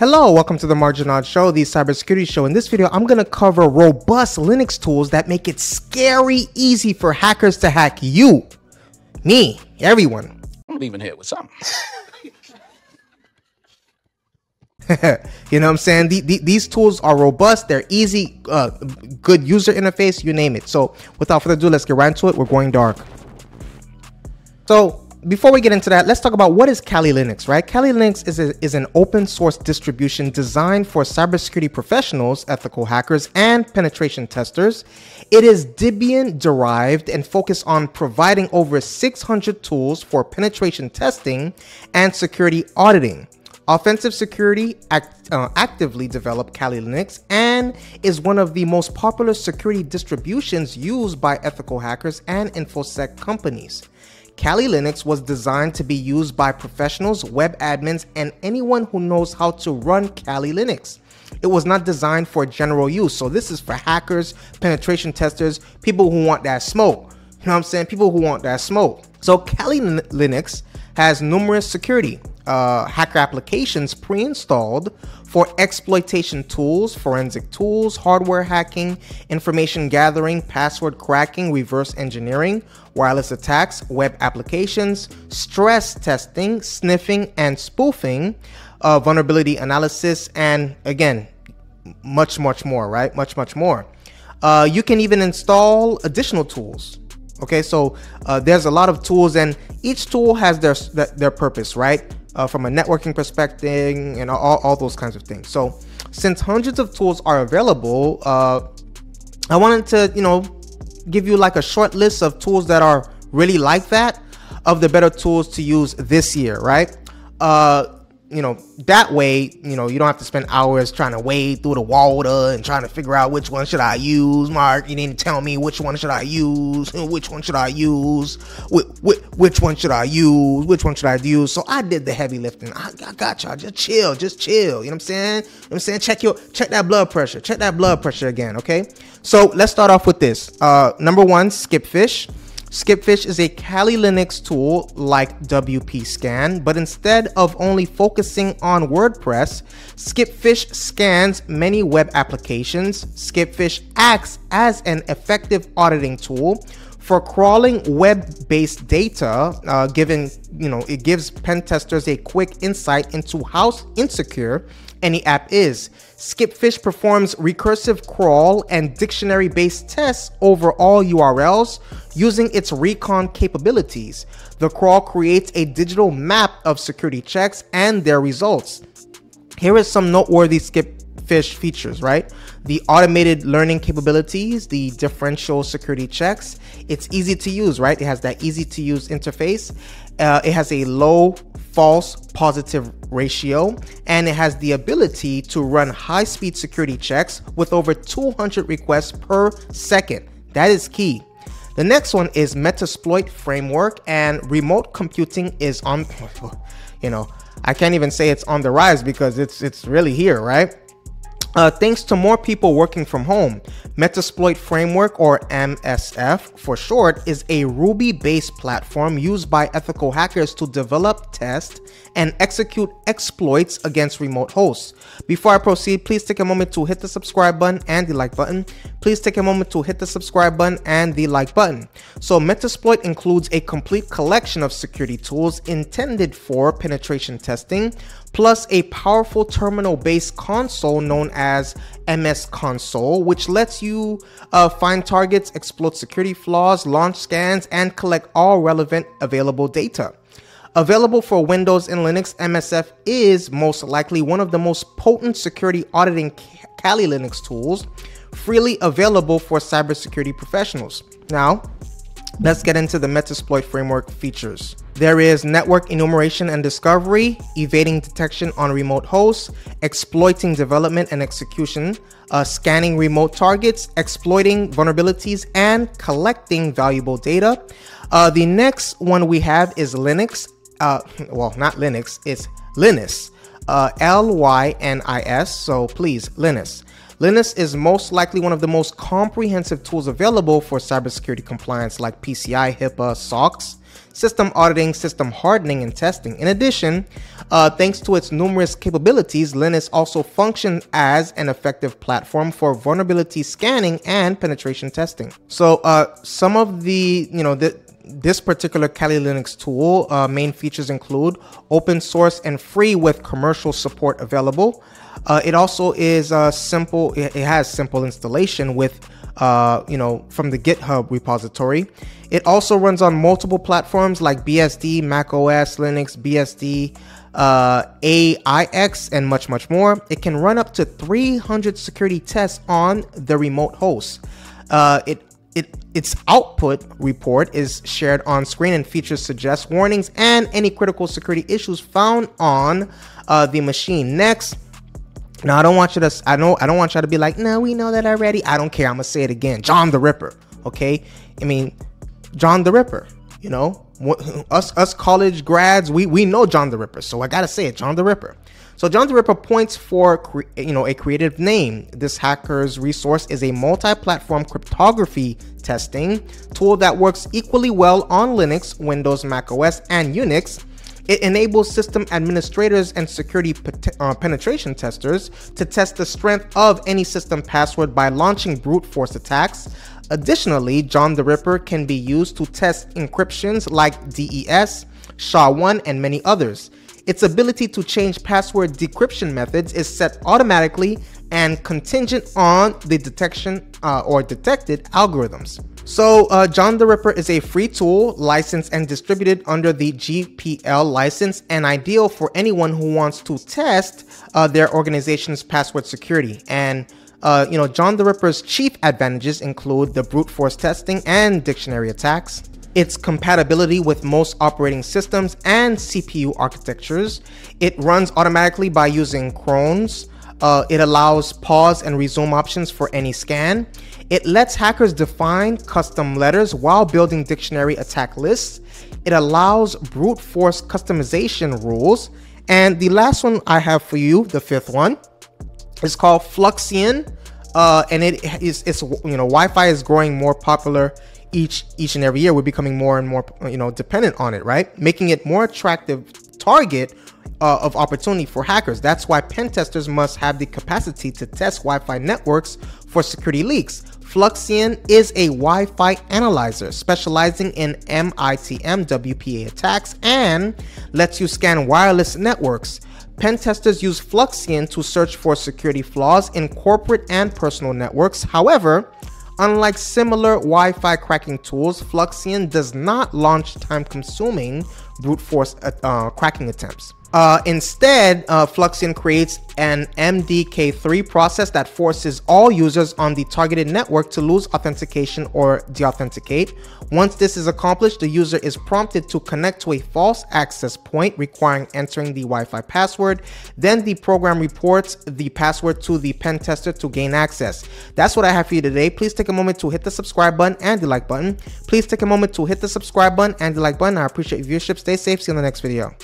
Hello, welcome to the Marc Drouinaud Show, the cybersecurity show. In this video, I'm going to cover robust Linux tools that make it scary easy for hackers to hack you, me, everyone. I'm leaving here with something. you know what I'm saying? The, the, these tools are robust, they're easy, uh, good user interface, you name it. So, without further ado, let's get right into it. We're going dark. So, before we get into that, let's talk about what is Kali Linux, right? Kali Linux is, a, is an open source distribution designed for cybersecurity professionals, ethical hackers, and penetration testers. It is Debian derived and focused on providing over 600 tools for penetration testing and security auditing. Offensive Security act, uh, actively developed Kali Linux and is one of the most popular security distributions used by ethical hackers and InfoSec companies. Kali Linux was designed to be used by professionals, web admins, and anyone who knows how to run Kali Linux. It was not designed for general use. So this is for hackers, penetration testers, people who want that smoke. You know what I'm saying? People who want that smoke. So Kali Linux has numerous security uh, hacker applications pre-installed for exploitation tools, forensic tools, hardware hacking, information gathering, password cracking, reverse engineering, wireless attacks, web applications, stress testing, sniffing and spoofing, uh, vulnerability analysis, and again, much, much more, right? Much, much more. Uh, you can even install additional tools. Okay, so uh, there's a lot of tools, and each tool has their their purpose, right? Uh, from a networking perspective and all, all those kinds of things. So since hundreds of tools are available, uh, I wanted to, you know, give you like a short list of tools that are really like that of the better tools to use this year, right? Uh, you know, that way, you know, you don't have to spend hours trying to wade through the water and trying to figure out which one should I use. Mark, you didn't tell me which one should I use, which one should I use, which, which one should I use, which one should I use. So I did the heavy lifting. I, I got y'all. Just chill, just chill. You know what I'm saying? You know what I'm saying? Check your, check that blood pressure. Check that blood pressure again. Okay. So let's start off with this. Uh, number one, Skipfish. Skipfish is a Kali Linux tool like WP Scan, but instead of only focusing on WordPress, Skipfish scans many web applications. Skipfish acts as an effective auditing tool for crawling web-based data, uh, given you know it gives pen testers a quick insight into how insecure any app is. Skipfish performs recursive crawl and dictionary based tests over all URLs using its recon capabilities. The crawl creates a digital map of security checks and their results. Here is some noteworthy Skipfish features, right? The automated learning capabilities, the differential security checks. It's easy to use, right? It has that easy to use interface. Uh, it has a low false positive ratio, and it has the ability to run high speed security checks with over 200 requests per second. That is key. The next one is Metasploit framework, and remote computing is on, you know, I can't even say it's on the rise because it's it's really here, right? Uh, thanks to more people working from home, Metasploit Framework, or MSF for short, is a Ruby based platform used by ethical hackers to develop, test, and execute exploits against remote hosts. Before I proceed, please take a moment to hit the subscribe button and the like button. Please take a moment to hit the subscribe button and the like button. So, Metasploit includes a complete collection of security tools intended for penetration testing, plus a powerful terminal based console known as MS Console, which lets you uh, find targets, exploit security flaws, launch scans, and collect all relevant available data. Available for Windows and Linux, MSF is most likely one of the most potent security auditing Kali Linux tools, freely available for cybersecurity professionals. Now, let's get into the Metasploit framework features. There is network enumeration and discovery, evading detection on remote hosts, exploiting development and execution, uh, scanning remote targets, exploiting vulnerabilities, and collecting valuable data. Uh, the next one we have is Linux. Uh, well, not Linux, it's Lynis. Uh, L Y N I S. So please, Lynis. Lynis is most likely one of the most comprehensive tools available for cybersecurity compliance like PCI, HIPAA, SOX. system auditing, system hardening, and testing. In addition, uh, thanks to its numerous capabilities, Linux also functions as an effective platform for vulnerability scanning and penetration testing. So, uh, some of the, you know, the, this particular Kali Linux tool uh, main features include open source and free with commercial support available. Uh, it also is uh, simple. It, has simple installation with, uh, you know, from the GitHub repository. It also runs on multiple platforms like BSD, Mac OS, Linux, BSD, uh, AIX, and much, much more. It can run up to 300 security tests on the remote host. Uh, it it, its output report is shared on screen and features suggest warnings and any critical security issues found on uh, the machine. Next, now I don't want you to. I know I don't want you to be like, no, we know that already. I don't care. I'm gonna say it again. John the Ripper. Okay. I mean, John the Ripper. You know, us us college grads, we we know John the Ripper. So I gotta say it, John the Ripper. So John the Ripper points for you know a creative name. This hacker's resource is a multi-platform cryptography testing tool that works equally well on Linux, Windows, Mac OS, and Unix it enables system administrators and security uh, penetration testers to test the strength of any system password by launching brute force attacks. Additionally, John the Ripper can be used to test encryptions like DES, SHA-1, and many others. Its ability to change password decryption methods is set automatically and contingent on the detection uh, or detected algorithms. So, uh, John the Ripper is a free tool licensed and distributed under the GPL license and ideal for anyone who wants to test uh, their organization's password security. And, uh, you know, John the Ripper's chief advantages include the brute force testing and dictionary attacks, its compatibility with most operating systems and CPU architectures. It runs automatically by using crons. Uh, it allows pause and resume options for any scan. It lets hackers define custom letters while building dictionary attack lists. It allows brute force customization rules. And the last one I have for you, the fifth one, is called Fluxion. Uh, and it is it's you know Wi-Fi is growing more popular each each and every year. We're becoming more and more you know dependent on it, right? Making it more attractive target uh, of opportunity for hackers. That's why pen testers must have the capacity to test Wi-Fi networks for security leaks. Fluxion is a Wi-Fi analyzer specializing in MITM WPA attacks and lets you scan wireless networks. Pen testers use Fluxion to search for security flaws in corporate and personal networks. However, unlike similar Wi-Fi cracking tools, Fluxion does not launch time-consuming brute force uh, cracking attempts. Uh, instead, uh, Fluxion creates an MDK3 process that forces all users on the targeted network to lose authentication or deauthenticate. Once this is accomplished, the user is prompted to connect to a false access point requiring entering the Wi-Fi password. Then the program reports the password to the pen tester to gain access. That's what I have for you today. Please take a moment to hit the subscribe button and the like button. Please take a moment to hit the subscribe button and the like button. I appreciate your viewership. Stay safe. See you in the next video.